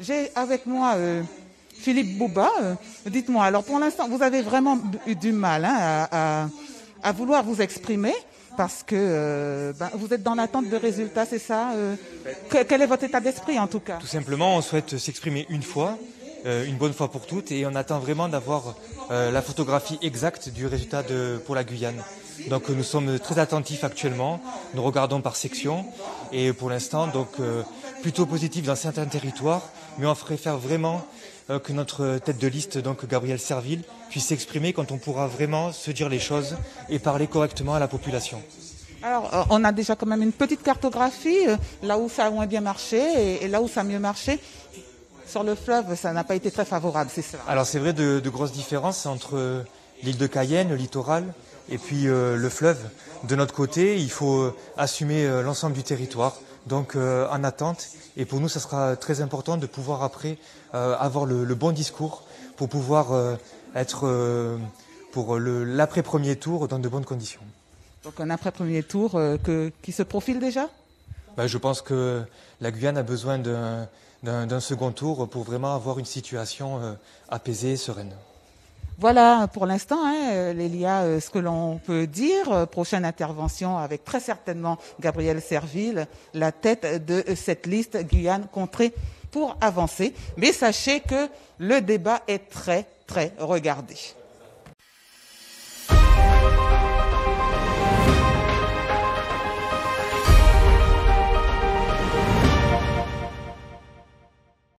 J'ai avec moi euh, Philippe Bouba. Euh, Dites-moi, alors pour l'instant, vous avez vraiment eu du mal hein, à, à- vouloir vous exprimer parce que euh, ben, vous êtes dans l'attente de résultats, c'est ça que- Quel est votre état d'esprit en tout cas? Tout simplement, on souhaite s'exprimer une fois, euh, une bonne fois pour toutes, et on attend vraiment d'avoir euh, la photographie exacte du résultat pour la Guyane. Donc nous sommes très attentifs actuellement, nous regardons par section, et pour l'instant, donc euh, plutôt positif dans certains territoires, mais on préfère vraiment que notre tête de liste, donc Gabriel Serville, puisse s'exprimer quand on pourra vraiment se dire les choses et parler correctement à la population. Alors, on a déjà quand même une petite cartographie, là où ça a moins bien marché et là où ça a mieux marché. Sur le fleuve, ça n'a pas été très favorable, c'est ça. Alors c'est vrai de, de grosses différences entre euh, l'île de Cayenne, le littoral, et puis euh, le fleuve. De notre côté, il faut euh, assumer euh, l'ensemble du territoire, donc euh, en attente. Et pour nous, ça sera très important de pouvoir après avoir le, le bon discours pour pouvoir être pour l'après-premier tour dans de bonnes conditions. Donc un après-premier tour que, qui se profile déjà? Ben, je pense que la Guyane a besoin d'un second tour pour vraiment avoir une situation euh, apaisée, sereine. Voilà pour l'instant, hein, Lélia, euh, ce que l'on peut dire. Euh, Prochaine intervention avec très certainement Gabriel Serville, la tête de cette liste Guyane contrée pour avancer. Mais sachez que le débat est très, très regardé.